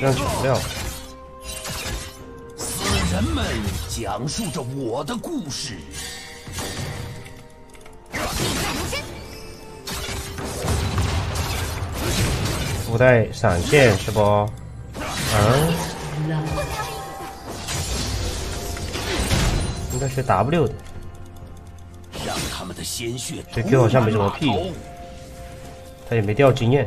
这样不了。死人们讲述着我的故事。附带闪现是不？嗯，应该是 W 的。让他们的鲜血这 Q 好像没什么屁用，他也没掉经验。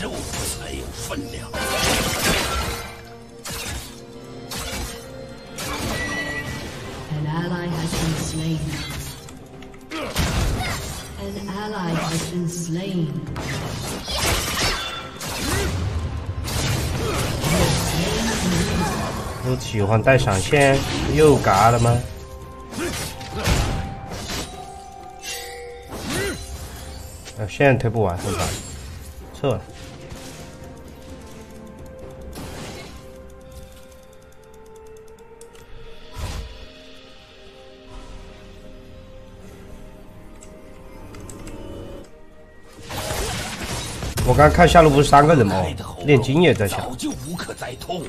肉才有分量。An ally has been slain. An ally has been slain. 都喜欢带闪现，又嘎了吗？啊，现在推不完，怎么办？撤了。我刚看下路不是三个人吗？炼金也在下。早就无可再痛了。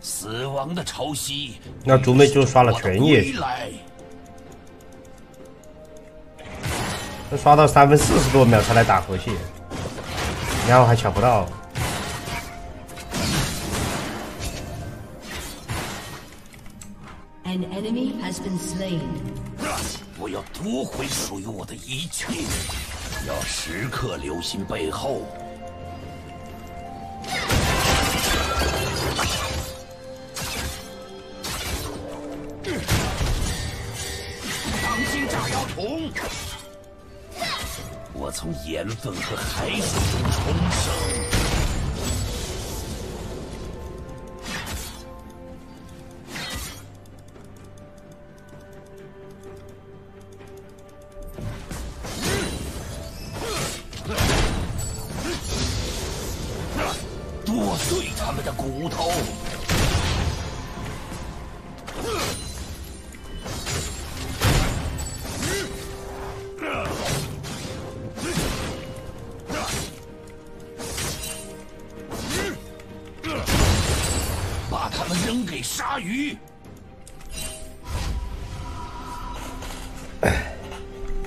死亡的潮汐，那竹妹就刷了全页，那刷到三分四十多秒才来打河蟹，然后还抢不到。An enemy has been slain。我要夺回属于我的一切，要时刻留心背后。从盐分和海水中重生。剁碎他们的骨头！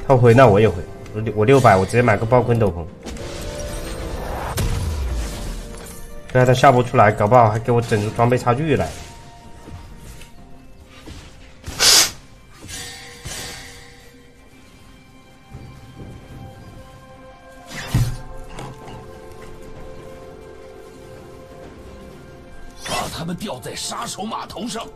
他回那我也回，我我六百，我直接买个暴坤斗篷。现在他下不出来，搞不好还给我整出装备差距来。把他们吊在杀手码头上，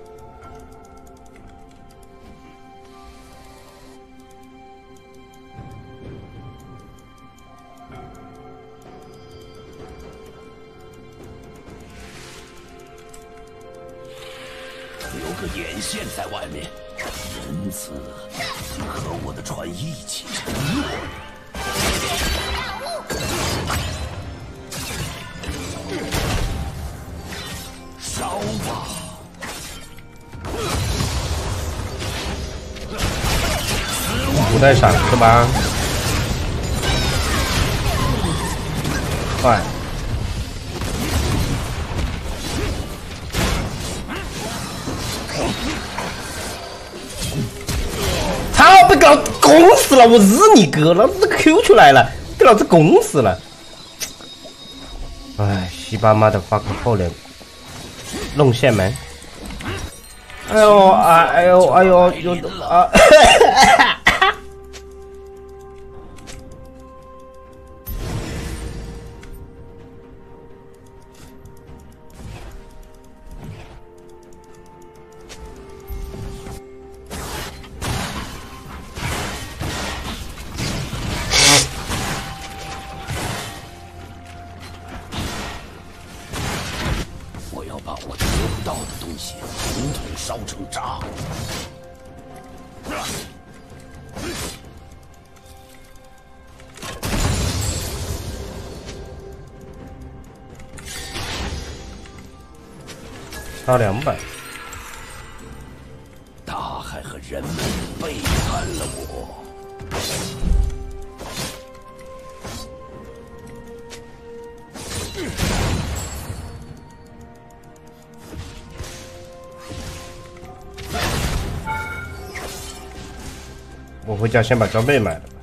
不带闪是吧？快！操！被搞拱死了！我日你哥！老子 Q 出来了，给老子拱死了！哎，西巴妈的 fuck 后脸弄线门！哎呦哎！哎呦！哎呦！有啊！差两百。大海和人们背叛了我。我回家先把装备买了。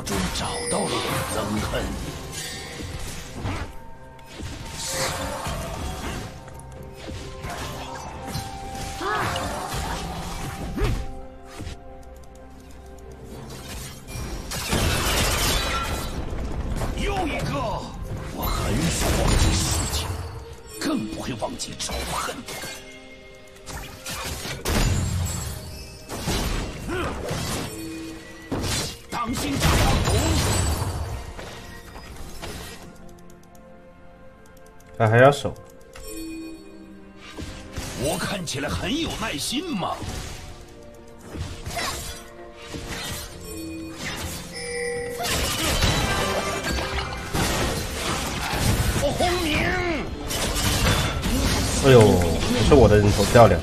火中找到了我的憎恨。又一个！我很少忘记事情，更不会忘记仇恨。他还要守。我看起来很有耐心嘛？我轰鸣！哎呦，不是我的人头漂亮。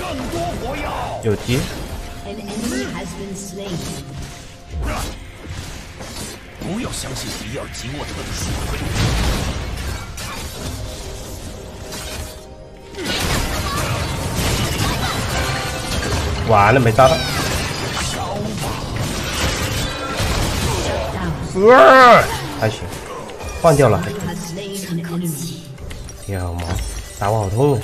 更多火药！有机。An enemy has been slain. 不要相信比尔吉沃特的说法。完了，没炸到。烧吧！Down. 呃，还行，换掉了还 You 可以。have slain an enemy. 屌毛，打我好痛。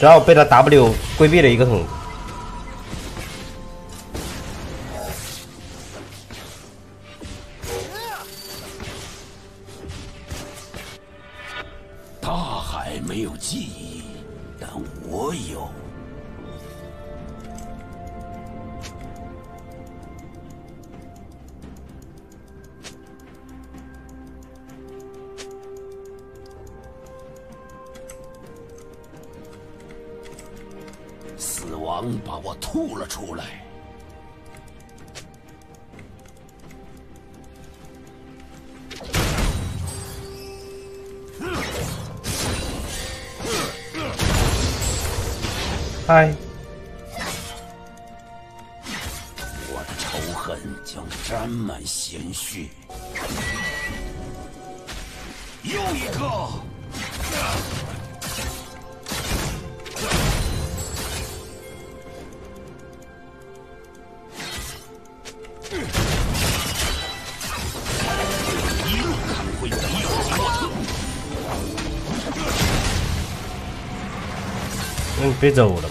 只要被他 W 规避了一个桶。大海没有记忆，但我有。死亡把我吐了出来。嗨，我的仇恨将沾满鲜血。又一个！一路砍回比尔吉沃特。那你别走了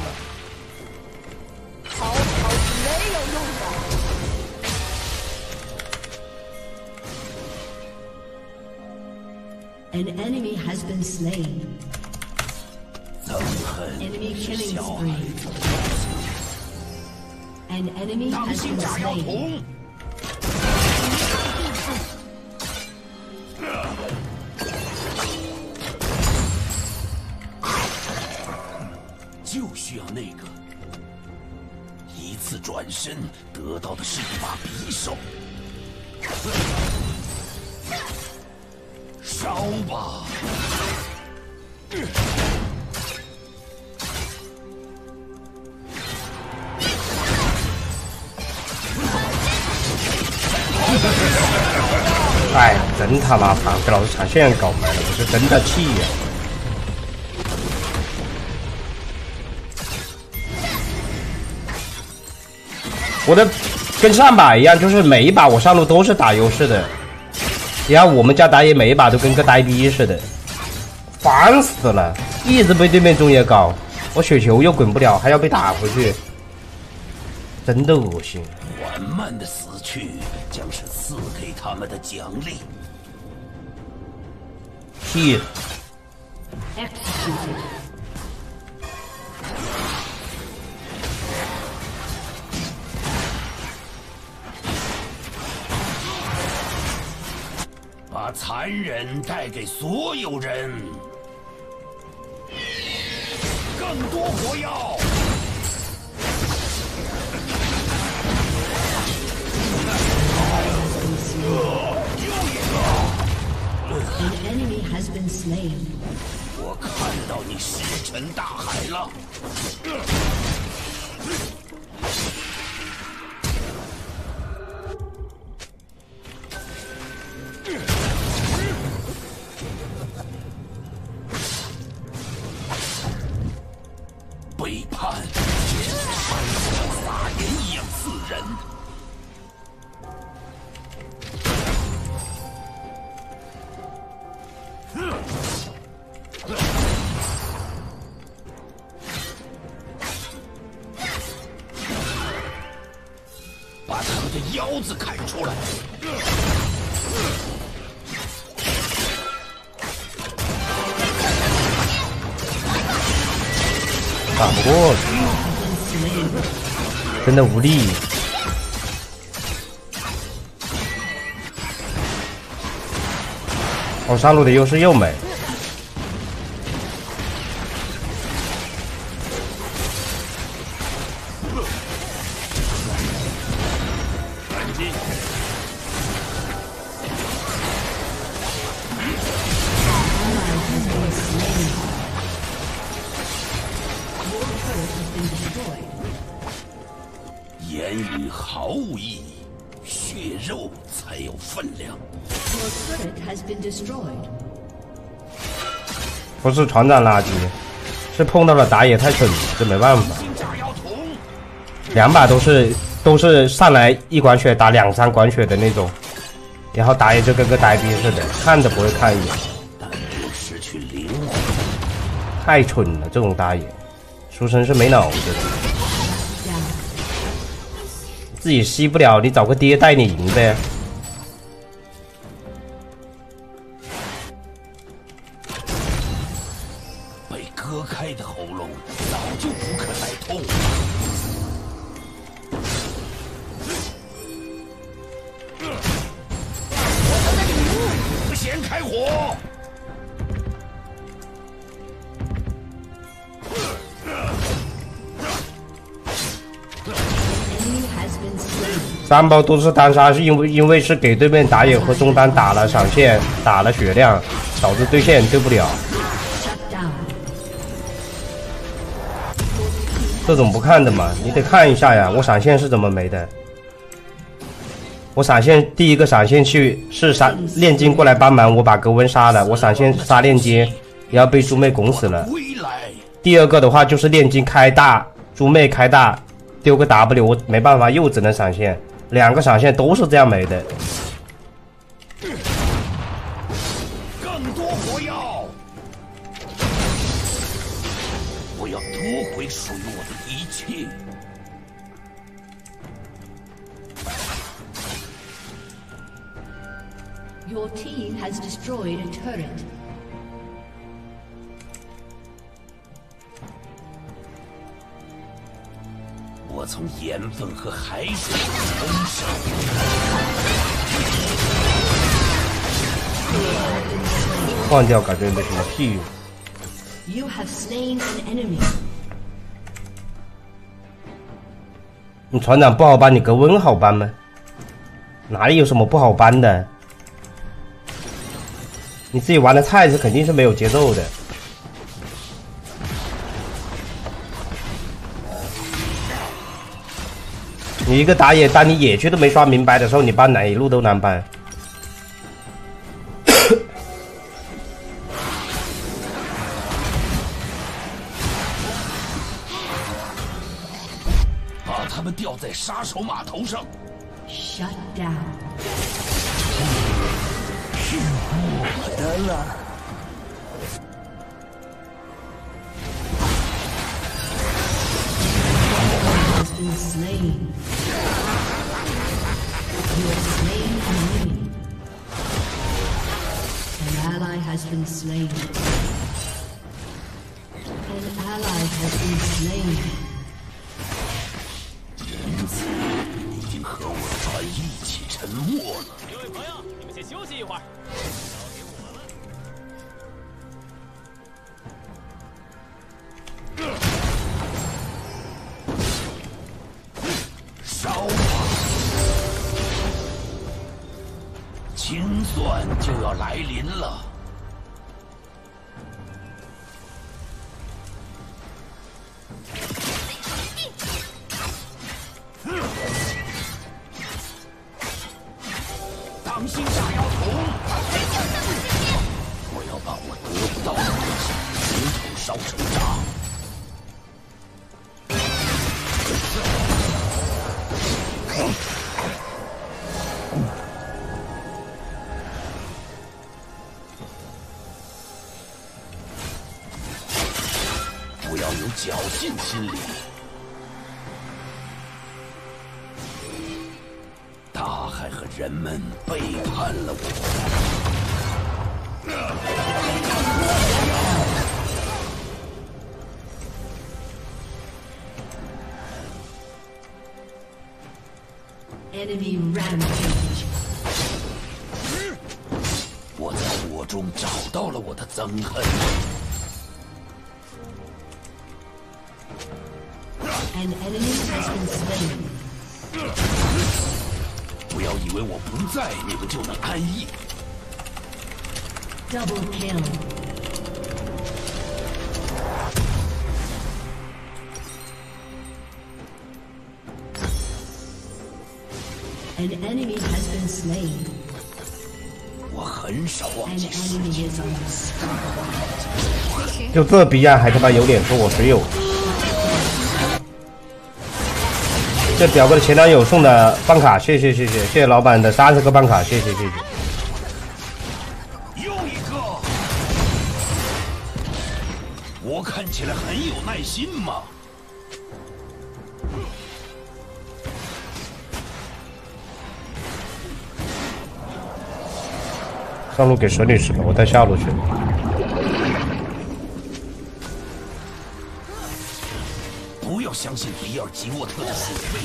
吧！哎，真他妈烦，给老子长线搞没了，我是真的气呀、我的跟上把一样，就是每一把我上路都是打优势的。你看我们家打野每一把都跟个呆逼似的，烦死了！一直被对面中野搞，我雪球又滚不了，还要被打回去。真的恶心。缓慢的死去将是赐给他们的奖励。屁！把残忍带给所有人。更多火药！An enemy has been slain. 我看到你石沉大海了。背叛，简直像撒盐一样刺人。真的无力。我上路的优势又没，言语毫无意义，血肉才有分量。Has been destroyed. 不是船长垃圾，是碰到了打野太蠢了，这没办法。两把都是都是上来一管血打两三管血的那种，然后打野就跟个呆逼似的，看都不会看一眼，但没有失去灵魂。太蠢了，这种打野，书生是没脑子的.自己吸不了，你找个爹带你赢呗。被割开的喉咙早就无可耐痛。不先开火！三包都是单杀，是因为因为是给对面打野和中单打了闪现，打了血量，导致对线对不了。这种不看的嘛，你得看一下呀。我闪现是怎么没的？我闪现第一个闪现去是闪炼金过来帮忙，我把格温杀了，我闪现杀炼金，然后被猪妹拱死了。第二个的话就是炼金开大，猪妹开大，丢个 W，我没办法，又只能闪现，两个闪现都是这样没的。更多火药！我要夺回属于我的一切。Your team has destroyed a turret. 我从盐分和海水中重生。换掉感觉没什么屁用。You have slain an enemy. 你船长不好搬，你格温好搬吗？哪里有什么不好搬的？你自己玩的菜是肯定是没有节奏的。你一个打野，当你野区都没刷明白的时候，你搬哪一路都难搬。Has been slain. 银子已经和我的船一起沉没了。各位朋友，你们先休息一会儿。有侥幸心理。大海和人们背叛了我。Enemy rampage. 我在火中找到了我的憎恨。不在，你们就能安逸。Double kill. An enemy has been slain. 我很少忘记事情。就这逼样还他妈有脸说我水友？这表哥的前男友送的办卡，谢谢谢谢谢谢老板的三十个办卡，谢谢谢谢。又一个。我看起来很有耐心嘛。上路给蛇女吃了，我带下路去。不要相信比尔吉沃特的水位。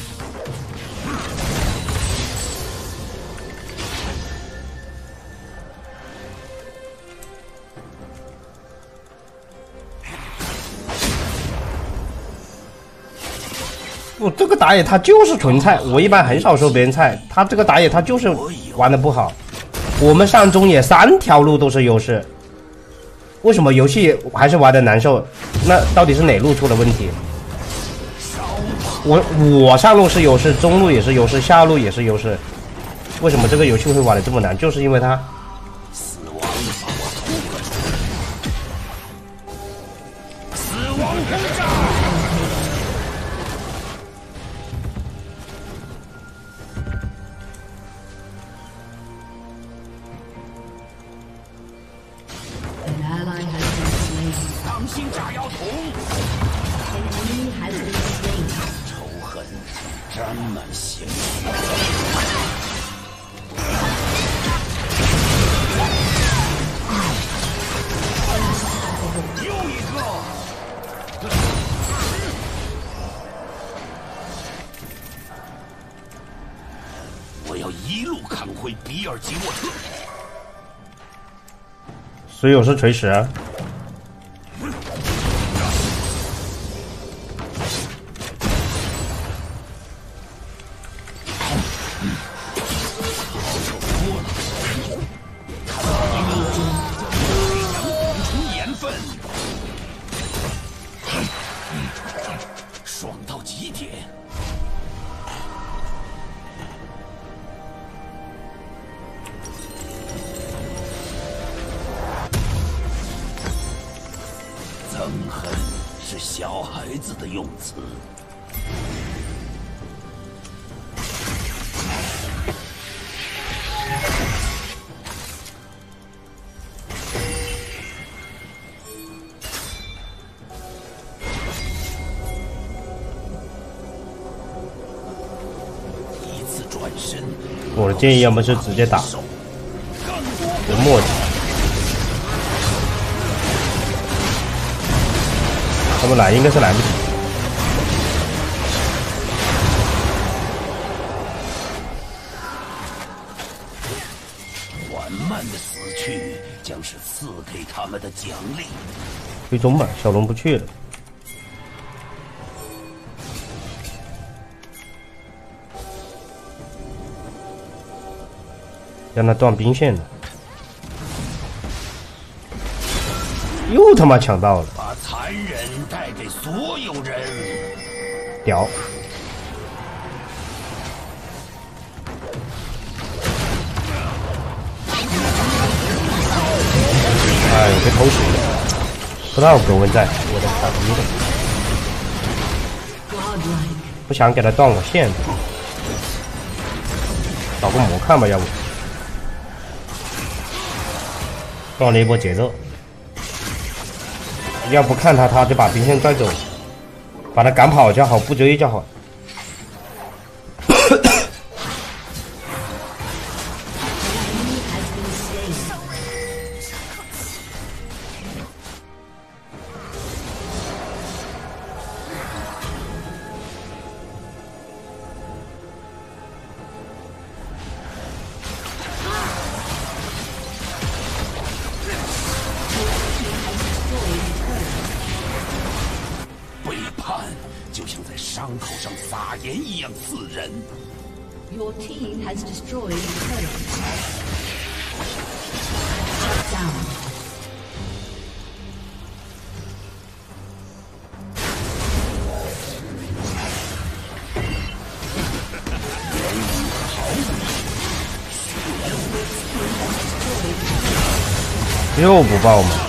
我这个打野他就是纯菜，我一般很少说别人菜，他这个打野他就是玩的不好。我们上中野三条路都是优势，为什么游戏还是玩的难受？那到底是哪路出了问题？我我上路是优势，中路也是优势，下路也是优势，为什么这个游戏会玩的这么难？就是因为它所以我是锤石建议要么就直接打，有默契。他们来应该是来不及。缓慢的死去将是赐给他们的奖励。最终吧，小龙不去了。让他断兵线了，又他妈抢到了，把残忍带给所有人。屌！哎，被偷袭了，不知道格温在，我的傻逼的，不想给他断我线，找个魔看吧，要不。断了一波节奏，要不看他，他就把兵线拽走，把他赶跑就好，不追就好。又不报吗？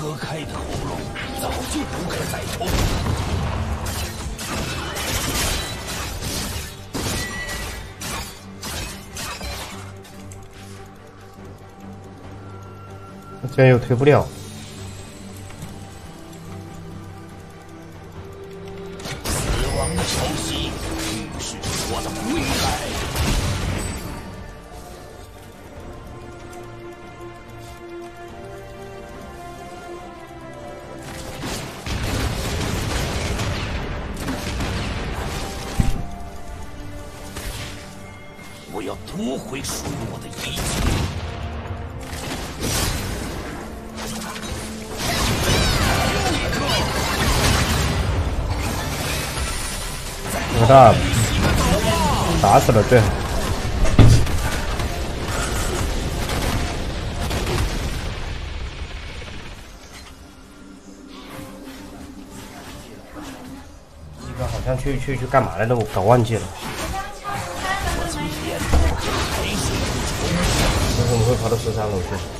割开的喉咙早就不可再通。这样又推不了。老大打死了最好。一个好像去去去干嘛来了，我搞忘记了。为什么会跑到十三楼去？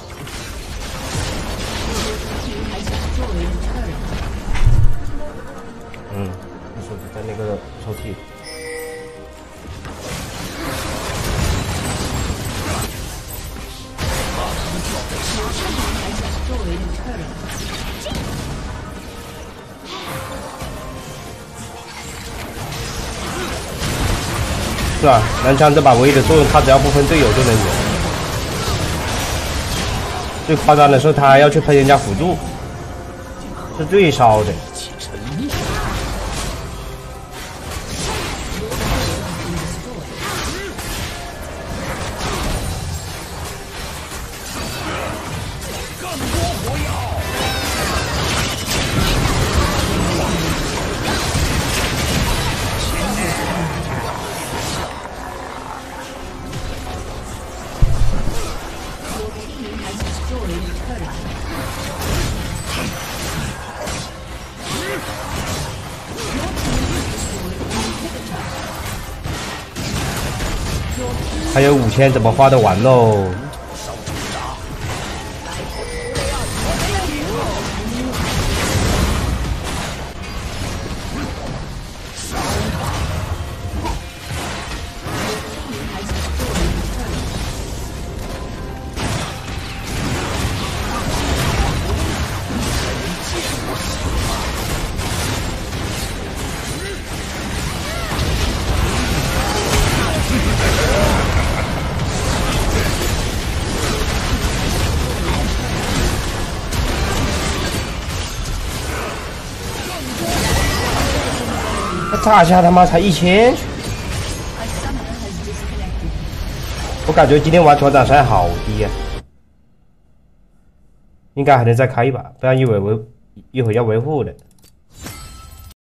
那个抽屉。是吧？蓝枪这把唯一的作用，他只要不分队友就能赢。最夸张的是，他还要去喷人家辅助，是最烧的。今天，怎么花得完喽？大虾他妈才一千，我感觉今天玩船长伤害好低呀，应该还能再开一把，不然一会维一会要维护的。